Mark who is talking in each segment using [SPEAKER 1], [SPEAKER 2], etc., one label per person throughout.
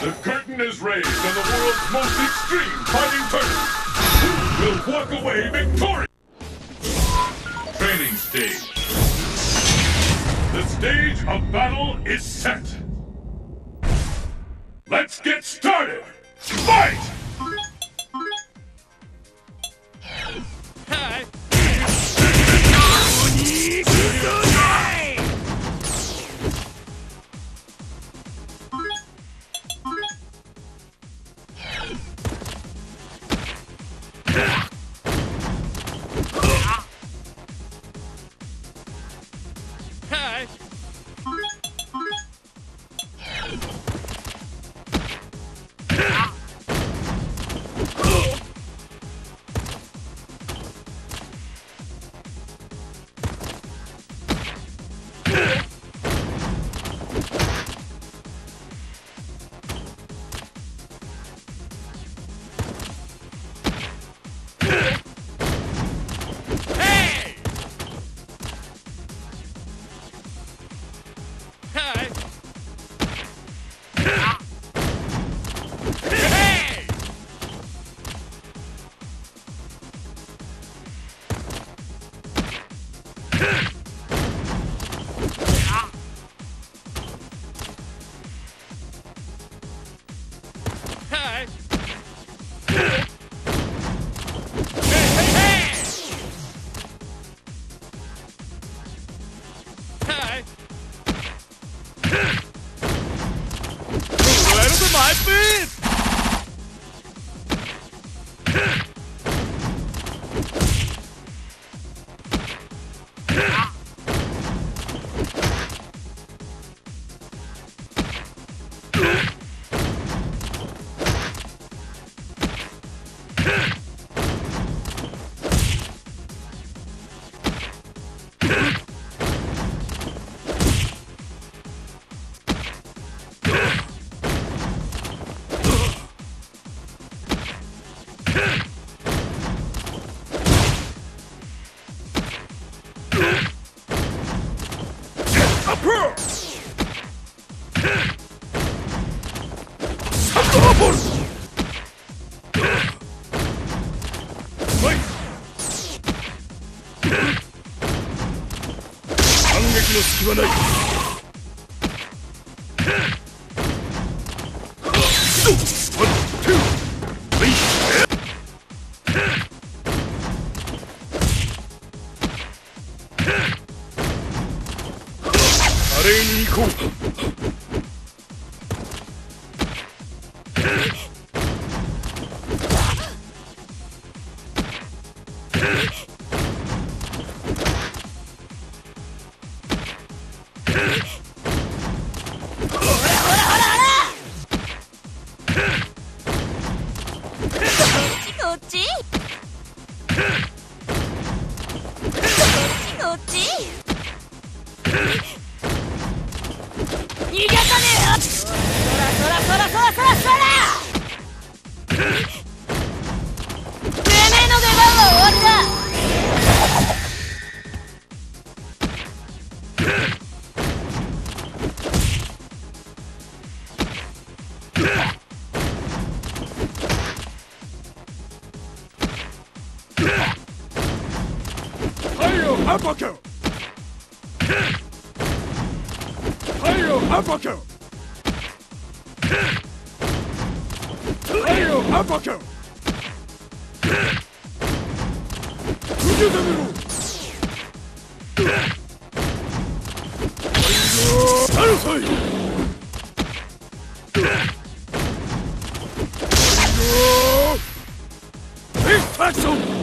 [SPEAKER 1] The curtain is raised on the world's most extreme fighting tournament. Who will walk away victorious? Training stage. The stage of battle is set. Let's get started.
[SPEAKER 2] Approach! 気はない。
[SPEAKER 3] っち。逃ねえよ。そらそらそらそらそらそら
[SPEAKER 2] uppercut! Kick! Hail uppercut! Kick! Hail uppercut! Kick! 受け止めろサルサイフィッタクション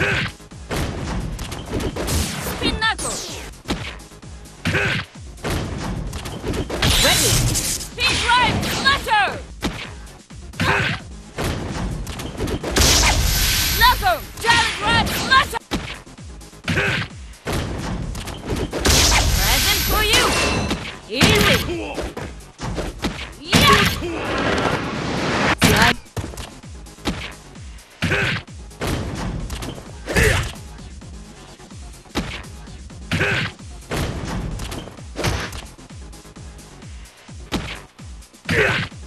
[SPEAKER 3] Huh! Yeah.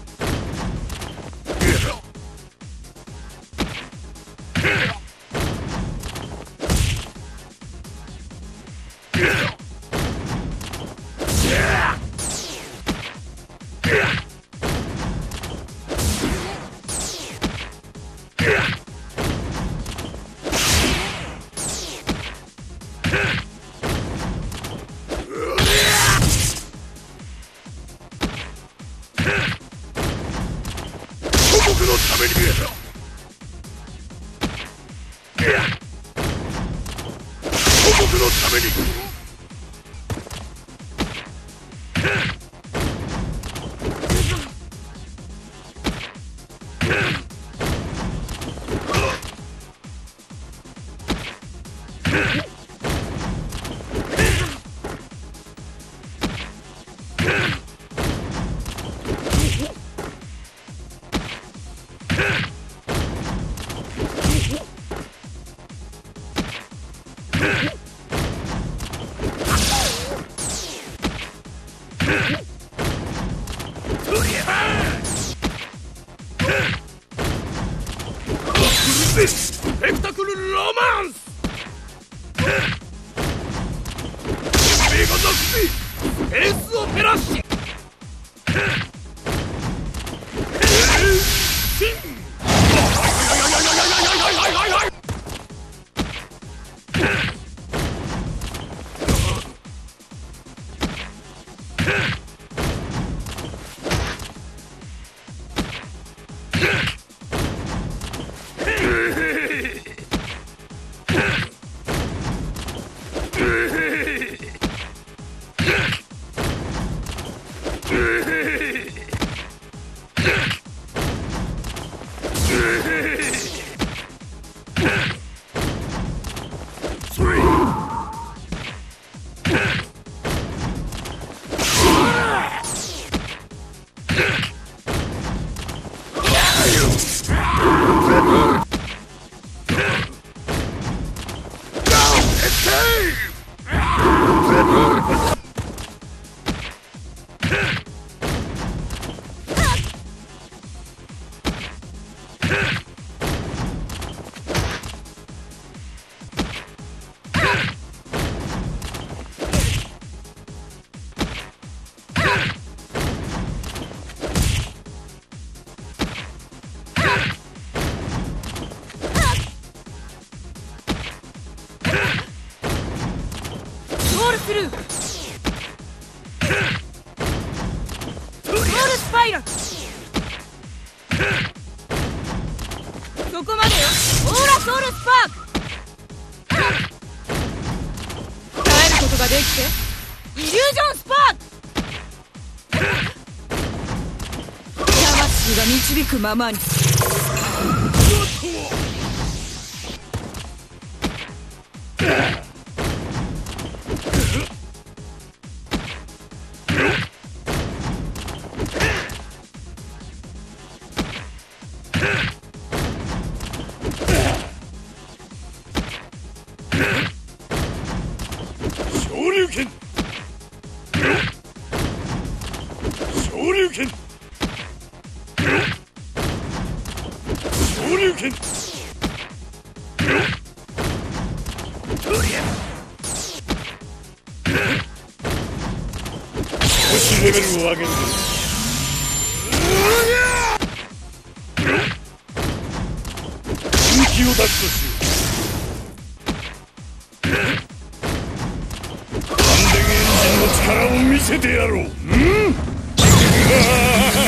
[SPEAKER 2] 가만히 Yeah. Yeah.
[SPEAKER 3] こまでよ。オーラソウルスパーク。耐えることができて。イリュージョンスパーク。魂が導くままに。
[SPEAKER 2] 拳昇竜拳レベルを上げる。本気を出すとしよう感電エンジンの力を見せてやろう。うん？Yeah.